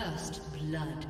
First blood.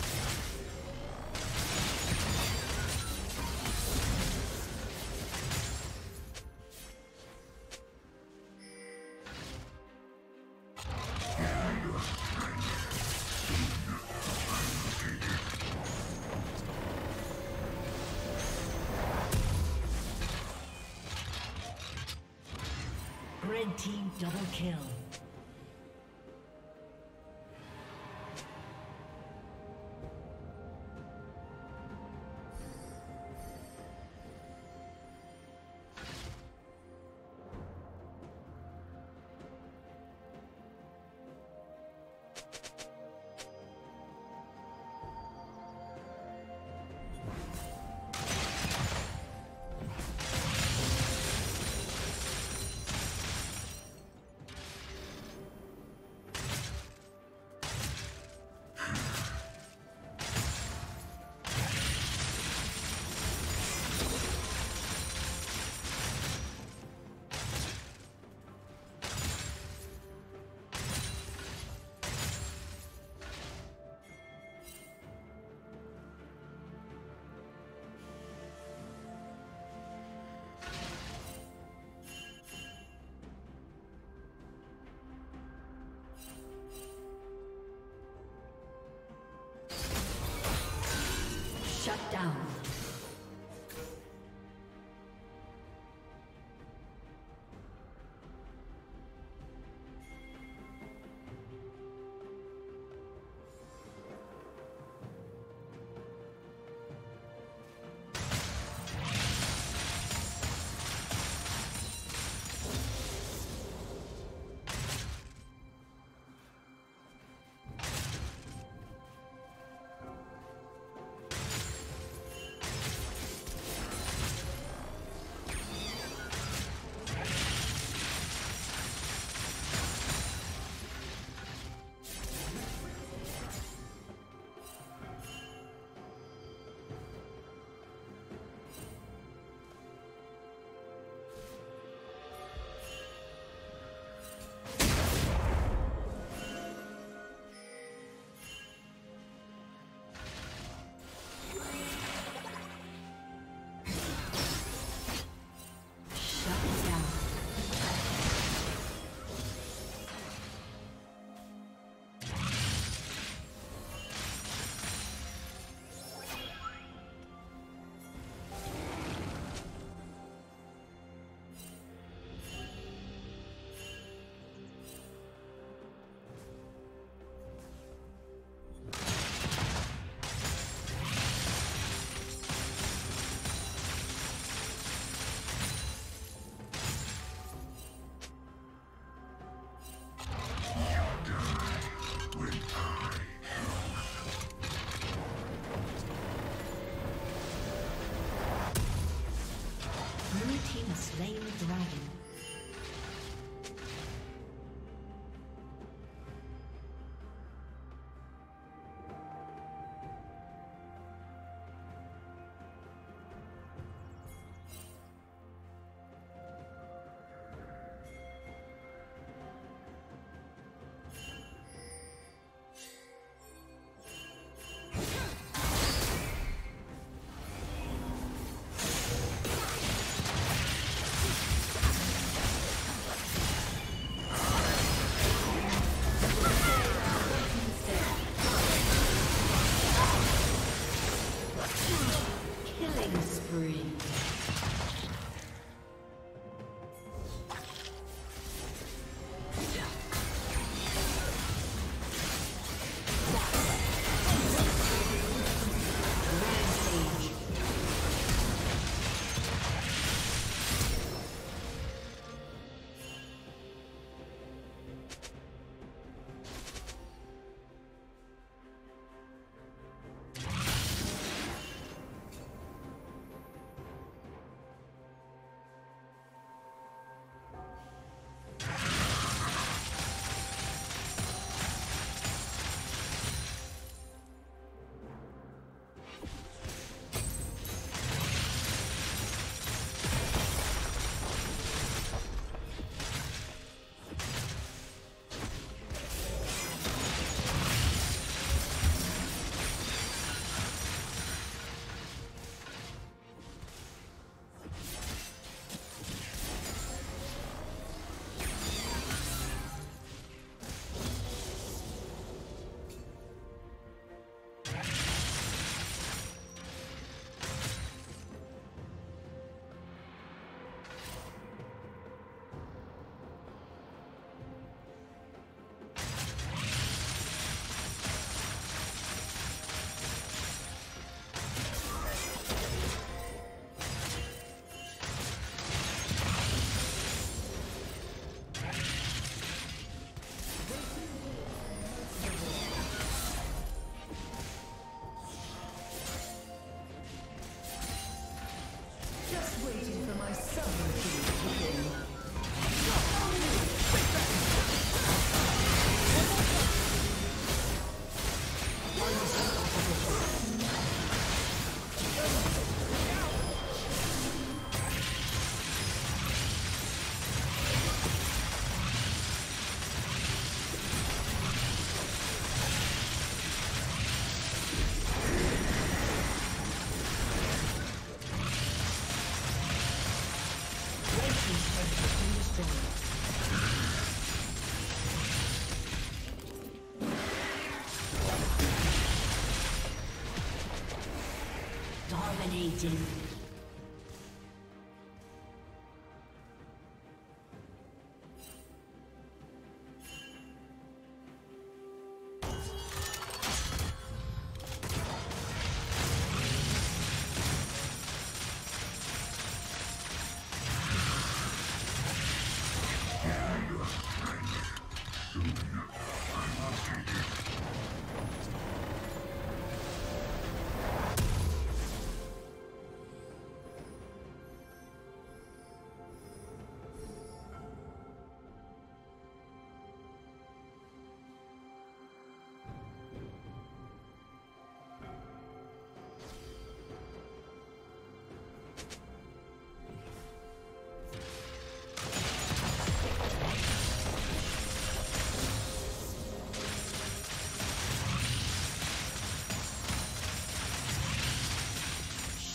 Dominating.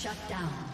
Shut down.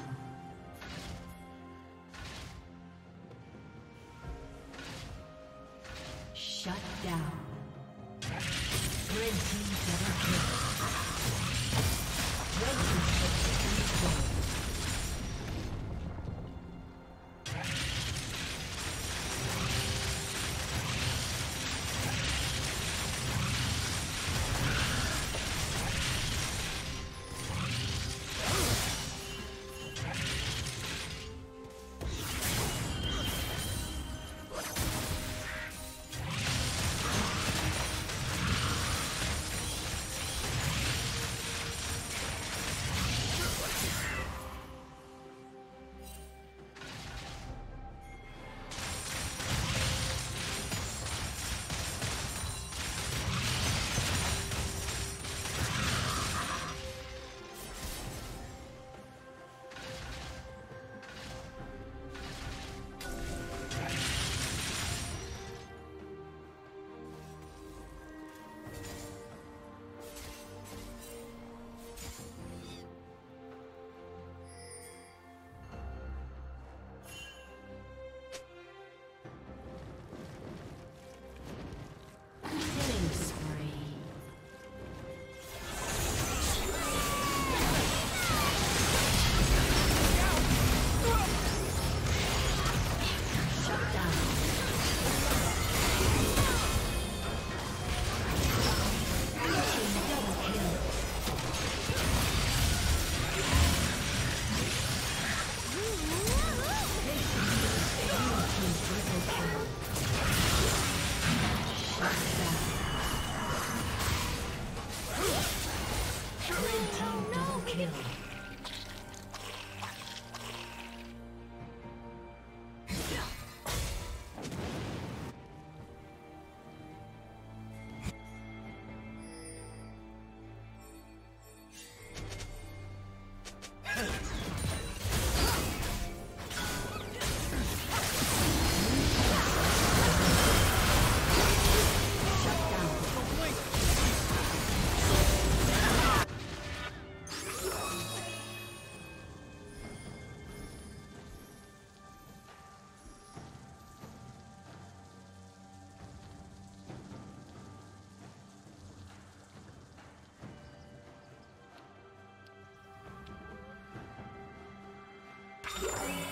Yeah.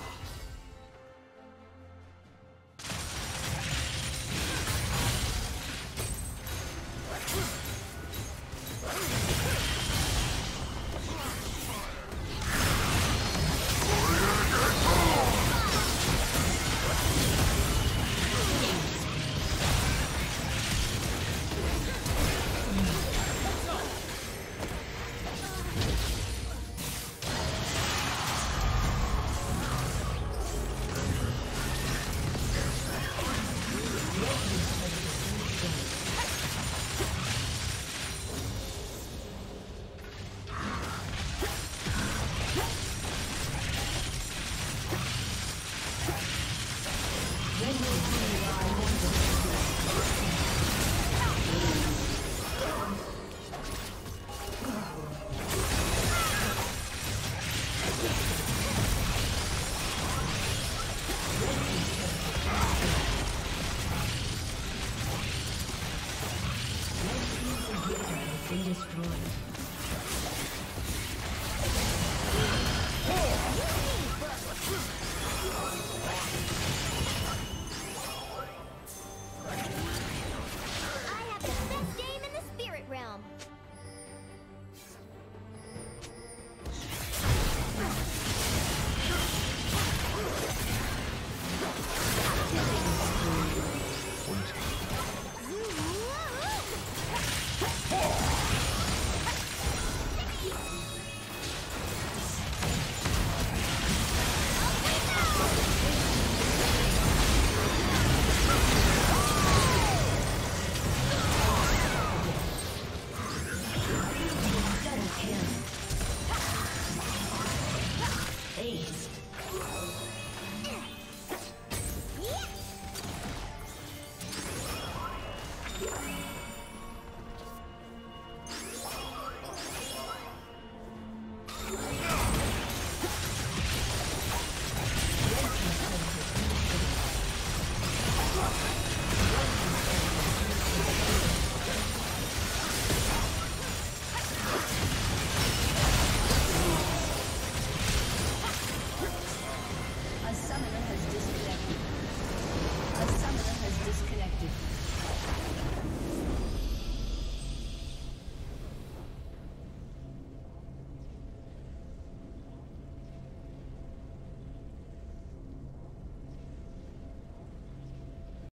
はい!